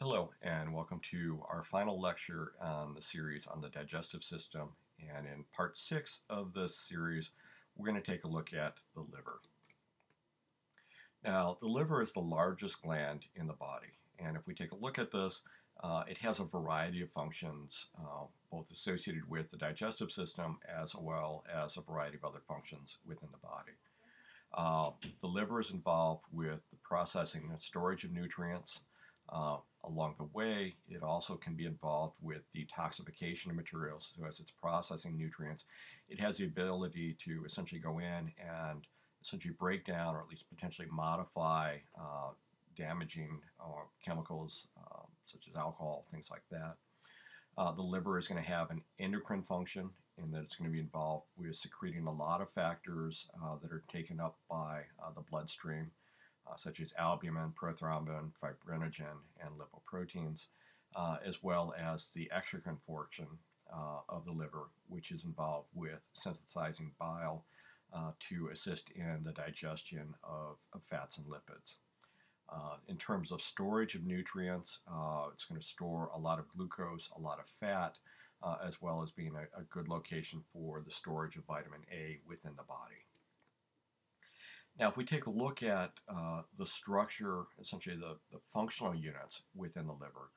Hello, and welcome to our final lecture on the series on the digestive system. And in part six of this series, we're going to take a look at the liver. Now, the liver is the largest gland in the body. And if we take a look at this, uh, it has a variety of functions, uh, both associated with the digestive system as well as a variety of other functions within the body. Uh, the liver is involved with the processing and storage of nutrients. Uh, along the way, it also can be involved with detoxification of materials. So, as it's processing nutrients, it has the ability to essentially go in and essentially break down or at least potentially modify uh, damaging uh, chemicals um, such as alcohol, things like that. Uh, the liver is going to have an endocrine function in that it's going to be involved with secreting a lot of factors uh, that are taken up by uh, the bloodstream, uh, such as albumin, prothrombin, fibrinogen, and lipoproteins, uh, as well as the exocrine function of the liver, which is involved with synthesizing bile to assist in the digestion of, of fats and lipids. Uh, in terms of storage of nutrients, uh, it's going to store a lot of glucose, a lot of fat, uh, as well as being a, a, good location for the storage of vitamin A within the body. Now, if we take a look at uh, the structure, essentially the, the, functional units within the liver,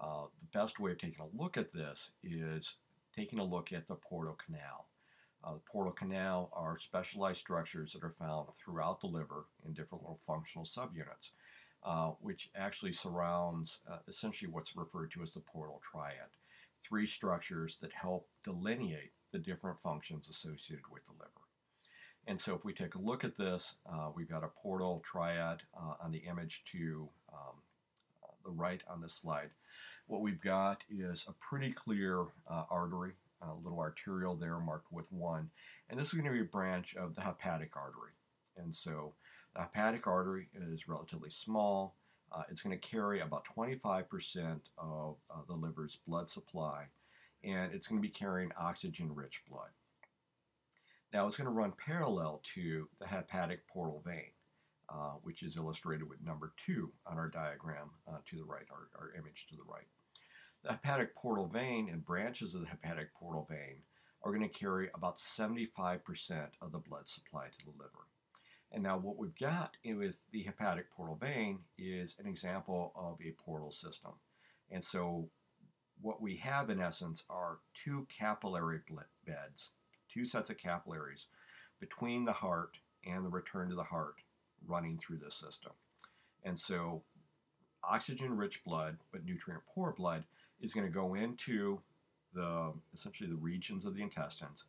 uh, the best way of taking a look at this is taking a look at the portal canal. Uh, the portal canal are specialized structures that are found throughout the liver in different little functional subunits uh, which actually surrounds uh, essentially what's referred to as the portal triad. Three structures that help delineate the different functions associated with the liver. And so if we take a look at this, uh, we've got a portal triad uh, on the image to um, the right on this slide. What we've got is a pretty clear uh, artery, a little arteriole there marked with one, and this is going to be a branch of the hepatic artery. And so the hepatic artery is relatively small. Uh, it's going to carry about 25% of uh, the liver's blood supply, and it's going to be carrying oxygen rich blood. Now, it's going to run parallel to the hepatic portal vein, uh, which is illustrated with number two on our diagram uh, to the right, our, our image to the right. The hepatic portal vein and branches of the hepatic portal vein are going to carry about 75% of the blood supply to the liver. And now what we've got with the hepatic portal vein is an example of a portal system. And so what we have in essence are two capillary beds, two sets of capillaries between the heart and the return to the heart running through this system. And so oxygen rich blood, but nutrient poor blood is going to go into the essentially the regions of the intestines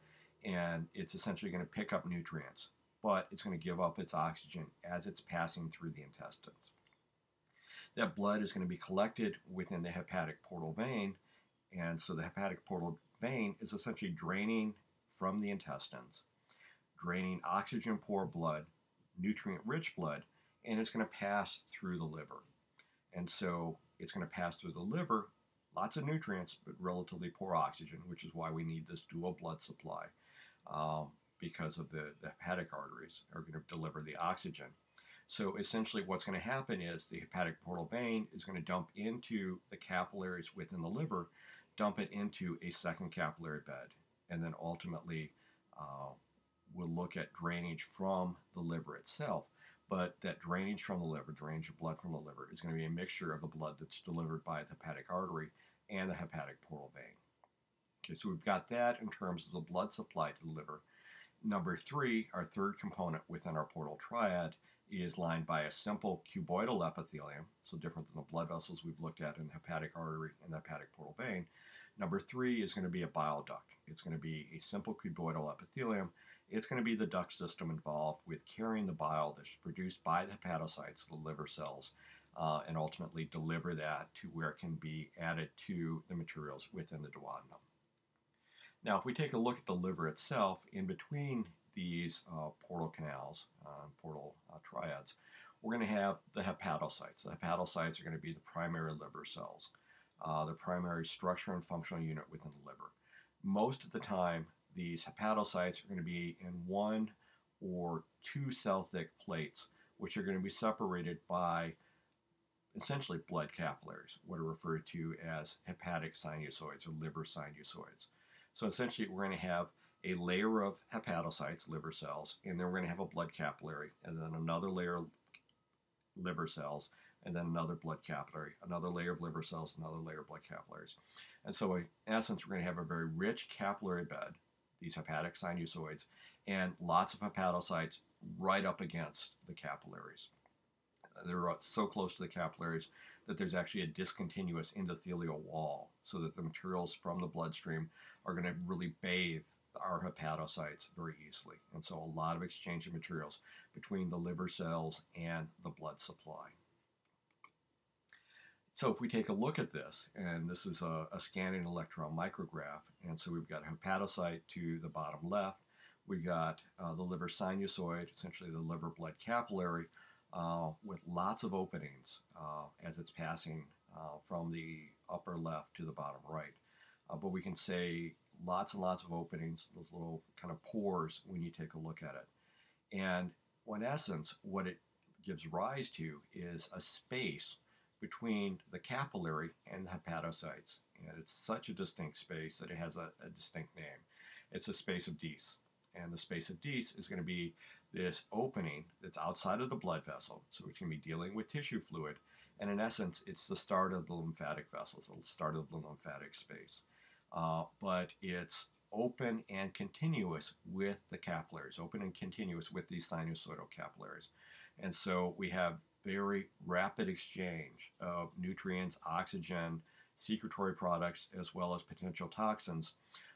and it's essentially going to pick up nutrients but it's going to give up its oxygen as it's passing through the intestines. That blood is going to be collected within the hepatic portal vein, and so the hepatic portal vein is essentially draining from the intestines, draining oxygen poor blood, nutrient rich blood, and it's going to pass through the liver. And so it's going to pass through the liver, lots of nutrients, but relatively poor oxygen, which is why we need this dual blood supply. Um, because of the, the hepatic arteries are going to deliver the oxygen. So essentially what's going to happen is the hepatic portal vein is going to dump into the capillaries within the liver, dump it into a second capillary bed, and then ultimately uh, we'll look at drainage from the liver itself. But that drainage from the liver, drainage of blood from the liver, is going to be a mixture of the blood that's delivered by the hepatic artery and the hepatic portal vein. Okay, so we've got that in terms of the blood supply to the liver. Number three, our third component within our portal triad, is lined by a simple cuboidal epithelium, so different than the blood vessels we've looked at in the hepatic artery and the hepatic portal vein. Number three is going to be a bile duct. It's going to be a simple cuboidal epithelium. It's going to be the duct system involved with carrying the bile that's produced by the hepatocytes, the liver cells, uh, and ultimately deliver that to where it can be added to the materials within the duodenum. Now, if we take a look at the liver itself, in between these uh, portal canals, uh, portal uh, triads, we're going to have the hepatocytes. The hepatocytes are going to be the primary liver cells, uh, the primary structure and functional unit within the liver. Most of the time, these hepatocytes are going to be in one or two cell thick plates, which are going to be separated by essentially blood capillaries, what are referred to as hepatic sinusoids or liver sinusoids. So essentially, we're going to have a layer of hepatocytes, liver cells, and then we're going to have a blood capillary, and then another layer of liver cells, and then another blood capillary, another layer of liver cells, another layer of blood capillaries. And so, in essence, we're going to have a very rich capillary bed, these hepatic sinusoids, and lots of hepatocytes right up against the capillaries. They're uh, so close to the capillaries that there's actually a discontinuous endothelial wall so that the materials from the bloodstream are going to really bathe our hepatocytes very easily. And so a lot of exchange of materials between the liver cells and the blood supply. So if we take a look at this, and this is a, a scanning electron micrograph, and so we've got a hepatocyte to the bottom left, we got uh, the liver sinusoid, essentially the liver blood capillary, uh, with lots of openings uh, as it's passing uh, from the upper left to the bottom right. Uh, but we can say lots and lots of openings, those little kind of pores when you take a look at it. And in essence, what it gives rise to is a space between the capillary and the hepatocytes. And it's such a distinct space that it has a, a distinct name. It's a space of Disse. And the space of Disse is going to be this opening that's outside of the blood vessel. So it's going to be dealing with tissue fluid. And in essence, it's the start of the lymphatic vessels, the start of the lymphatic space. Uh, but it's open and continuous with the capillaries, open and continuous with these sinusoidal capillaries. And so we have very rapid exchange of nutrients, oxygen, secretory products, as well as potential toxins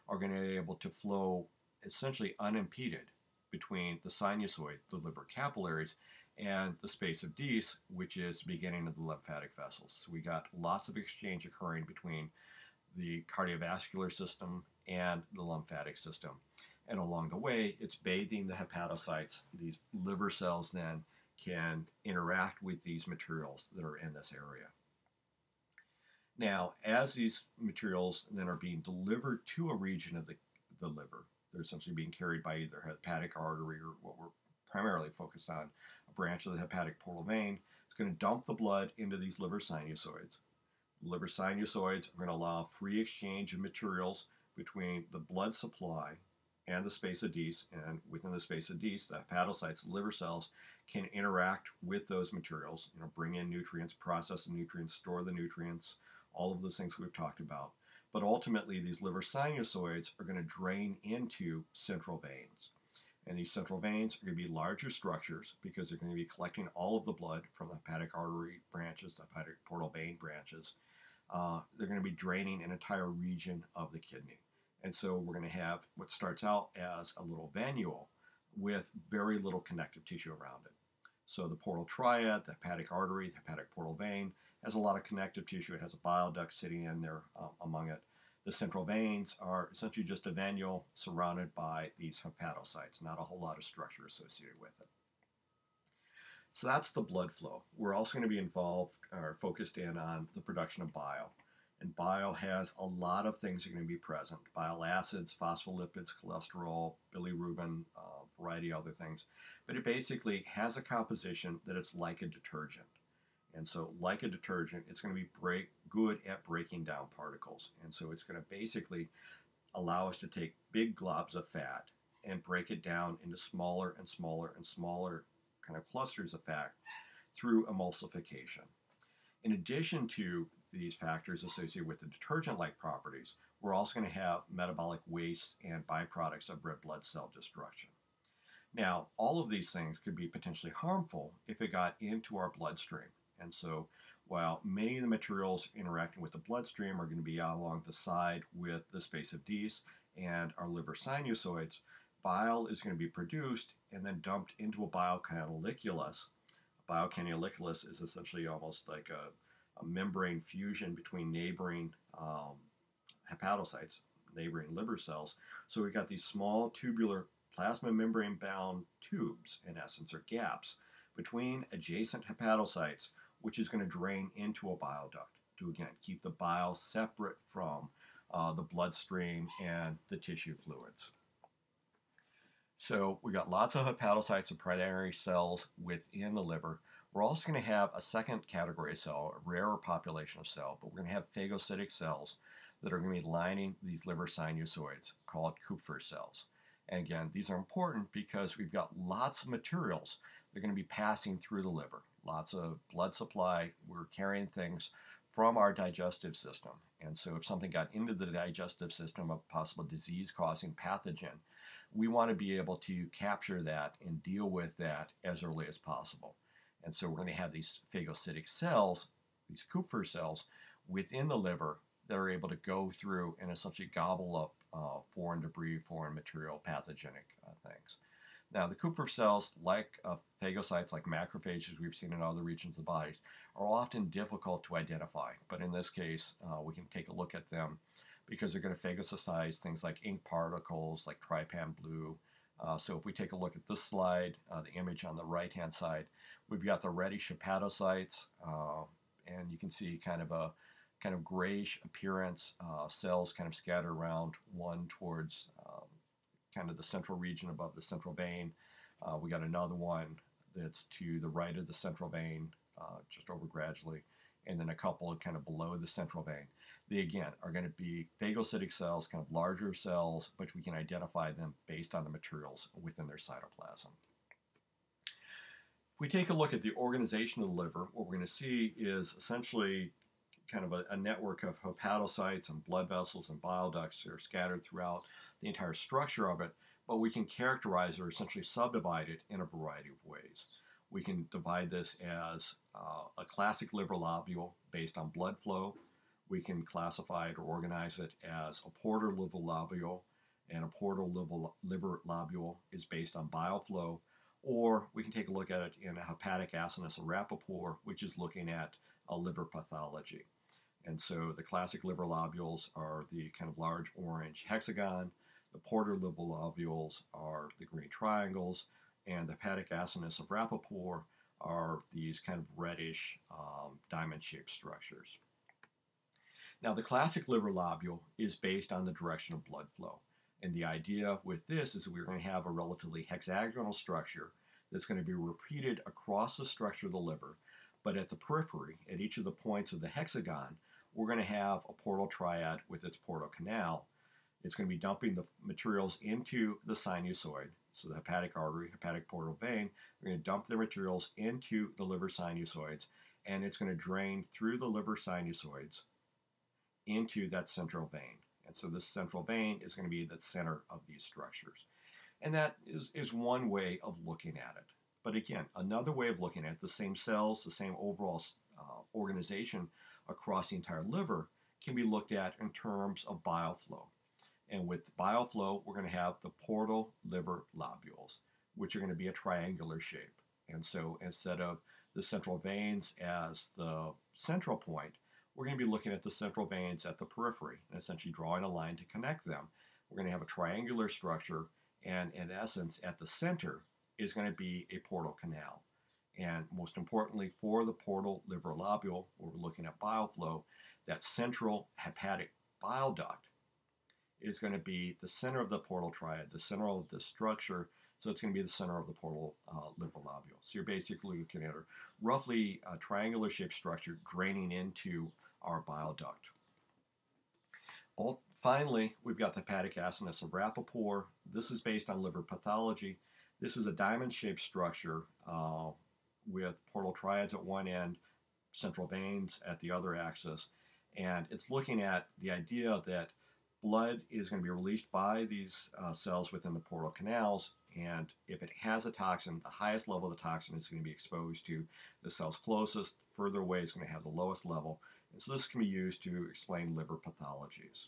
are going to be able to flow essentially unimpeded between the sinusoid, the liver capillaries, and the space of Disse, which is the beginning of the lymphatic vessels. So we got lots of exchange occurring between the cardiovascular system and the lymphatic system. And along the way, it's bathing the hepatocytes. These liver cells then can interact with these materials that are in this area. Now, as these materials then are being delivered to a region of the, the liver, they're essentially being carried by either hepatic artery or what we're primarily focused on, a branch of the hepatic portal vein. It's going to dump the blood into these liver sinusoids. The liver sinusoids are going to allow free exchange of materials between the blood supply and the space of Disse, and within the space of Disse, the hepatocytes, liver cells, can interact with those materials, you know, bring in nutrients, process the nutrients, store the nutrients, all of those things we've talked about. But ultimately, these liver sinusoids are going to drain into central veins. And these central veins are going to be larger structures because they're going to be collecting all of the blood from the hepatic artery branches, the hepatic portal vein branches. Uh, they're going to be draining an entire region of the kidney. And so we're going to have what starts out as a little venule with very little connective tissue around it. So the portal triad, the hepatic artery, the hepatic portal vein, has a lot of connective tissue. It has a bile duct sitting in there uh, among it. The central veins are essentially just a venule surrounded by these hepatocytes, not a whole lot of structure associated with it. So that's the blood flow. We're also going to be involved or focused in on the production of bile. And bile has a lot of things that are going to be present bile acids, phospholipids, cholesterol, bilirubin, a uh, variety of other things. But it basically has a composition that it's like a detergent. And so, like a detergent, it's going to be break, good at breaking down particles. And so, it's going to basically allow us to take big globs of fat and break it down into smaller and smaller and smaller kind of clusters of fat through emulsification. In addition to these factors associated with the detergent-like properties, we're also going to have metabolic wastes and byproducts of red blood cell destruction. Now, all of these things could be potentially harmful if it got into our bloodstream. And so, while many of the materials interacting with the bloodstream are going to be along the side with the space of Disse and our liver sinusoids, bile is going to be produced and then dumped into a bile canaliculus. A canaliculus is essentially almost like a membrane fusion between neighboring um, hepatocytes, neighboring liver cells. So we've got these small tubular plasma membrane bound tubes, in essence, or gaps between adjacent hepatocytes, which is going to drain into a bile duct to again keep the bile separate from uh, the bloodstream and the tissue fluids. So we've got lots of hepatocytes and primary cells within the liver. We're also going to have a second category of cell, a rarer population of cell, but we're going to have phagocytic cells that are going to be lining these liver sinusoids called Kupffer cells. And again, these are important because we've got lots of materials that are going to be passing through the liver. Lots of blood supply. We're carrying things from our digestive system. And so if something got into the digestive system, a possible disease-causing pathogen, we want to be able to capture that and deal with that as early as possible. And so we're going to have these phagocytic cells, these Kupffer cells, within the liver that are able to go through and essentially gobble up uh, foreign debris, foreign material, pathogenic uh, things. Now, the Kupffer cells, like uh, phagocytes, like macrophages we've seen in other regions of the bodies, are often difficult to identify. But in this case, uh, we can take a look at them because they're going to phagocytize things like ink particles, like trypan blue. Uh, so if we take a look at this slide, uh, the image on the right-hand side, we've got the reddish hepatocytes, and you can see kind of a kind of grayish appearance, uh, cells kind of scattered around, one towards um, kind of the central region above the central vein. Uh, we got another one that's to the right of the central vein, uh, just over gradually, and then a couple kind of below the central vein. They again are going to be phagocytic cells, kind of larger cells, but we can identify them based on the materials within their cytoplasm. If we take a look at the organization of the liver, what we're going to see is essentially kind of a, a, network of hepatocytes and blood vessels and bile ducts that are scattered throughout the entire structure of it, but we can characterize or essentially subdivide it in a variety of ways. We can divide this as uh, a classic liver lobule based on blood flow. We can classify it or organize it as a portal liver lobule, and a portal liver, lobule is based on bile flow. Or we can take a look at it in a hepatic acinus of Rappaport, which is looking at a liver pathology. And so the classic liver lobules are the kind of large orange hexagon. The portal liver lobules are the green triangles. And the hepatic acinus of Rappaport are these kind of reddish um, diamond-shaped structures. Now the classic liver lobule is based on the direction of blood flow. And the idea with this is we're going to have a relatively hexagonal structure that's going to be repeated across the structure of the liver, but at the periphery, at each of the points of the hexagon, we're going to have a portal triad with its portal canal. It's going to be dumping the materials into the sinusoid, so the hepatic artery, hepatic portal vein. We're going to dump the materials into the liver sinusoids, and it's going to drain through the liver sinusoids into that central vein. And so this central vein is going to be the center of these structures. And that is, is one way of looking at it. But again, another way of looking at it, the same cells, the same overall uh, organization across the entire liver can be looked at in terms of bile flow. And with bile flow, we're going to have the portal liver lobules, which are going to be a triangular shape. And so instead of the central veins as the central point, we're going to be looking at the central veins at the periphery and essentially drawing a line to connect them. We're going to have a triangular structure, and in essence, at the center is going to be a portal canal. And most importantly, for the portal liver lobule, where we're looking at bile flow, that central hepatic bile duct is going to be the center of the portal triad, the center of the structure. So it's going to be the center of the portal uh, lobule. So you're basically looking at a roughly a triangular shaped structure draining into our bile duct. All, finally, we've got the hepatic acinus of Rappaport. This is based on liver pathology. This is a diamond shaped structure uh, with portal triads at one end, central veins at the other axis. And it's looking at the idea that blood is going to be released by these uh, cells within the portal canals. And if it has a toxin, the highest level of the toxin is going to be exposed to the cells closest. Further away is going to have the lowest level. And so this can be used to explain liver pathologies.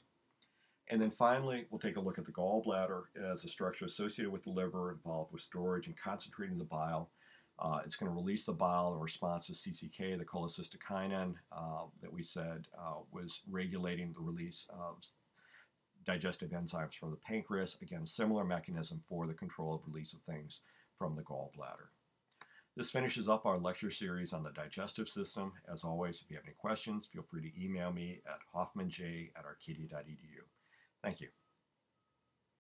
And then finally, we'll take a look at the gallbladder as a structure associated with the liver involved with storage and concentrating the bile. Uh, it's going to release the bile in response to CCK, the cholecystokinin uh, that we said uh, was regulating the release of digestive enzymes from the pancreas. Again, similar mechanism for the control of release of things from the gallbladder. This finishes up our lecture series on the digestive system. As always, if you have any questions, feel free to email me at hoffmanj at arcadia.edu. Thank you.